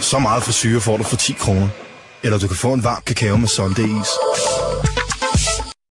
Så meget for syre får du for 10 kroner. Eller du kan få en varm kakao med Sunday is.